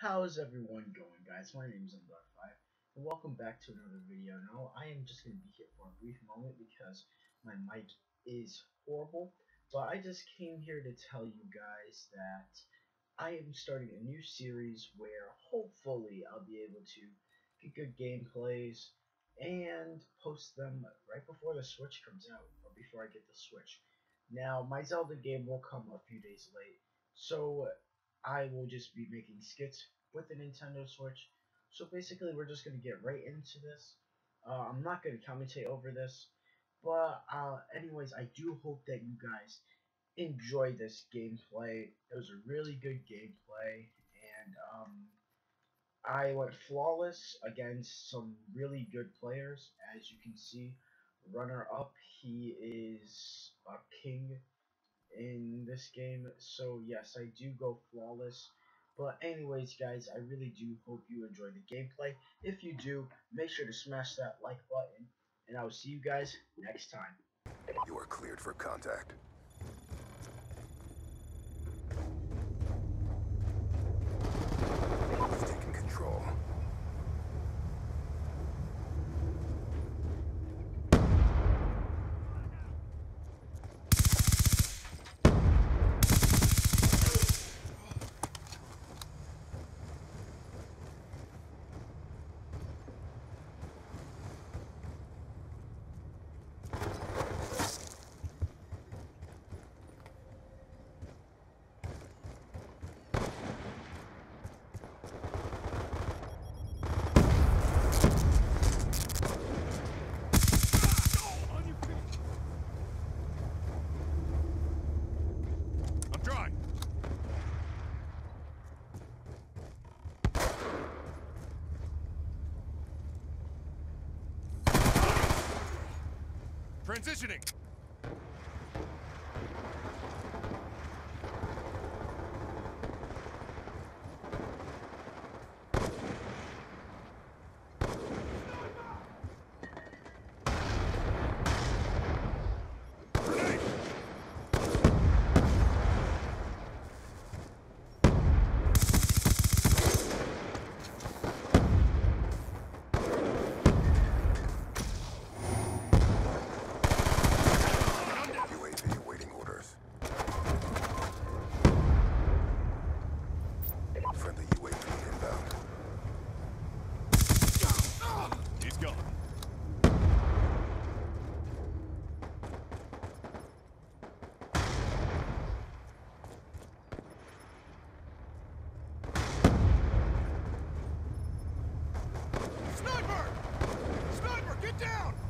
How's everyone going guys? My name is Mdog5 and welcome back to another video. Now I am just going to be here for a brief moment because my mic is horrible. But I just came here to tell you guys that I am starting a new series where hopefully I'll be able to get good gameplays and post them right before the Switch comes out or before I get the Switch. Now my Zelda game will come a few days late so I will just be making skits with the Nintendo Switch. So basically, we're just going to get right into this. Uh, I'm not going to commentate over this. But uh, anyways, I do hope that you guys enjoy this gameplay. It was a really good gameplay. And um, I went flawless against some really good players. As you can see, runner up, he is a king in this game. So yes, I do go flawless. But anyways, guys, I really do hope you enjoy the gameplay. If you do, make sure to smash that like button. And I will see you guys next time. You are cleared for contact. Transitioning. Get down!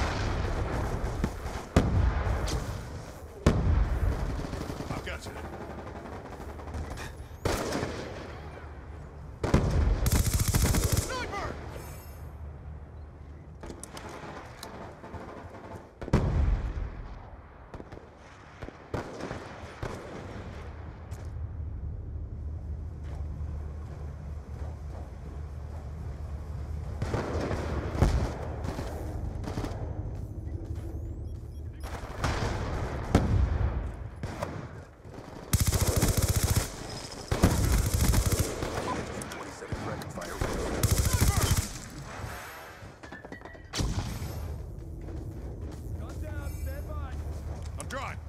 Trying.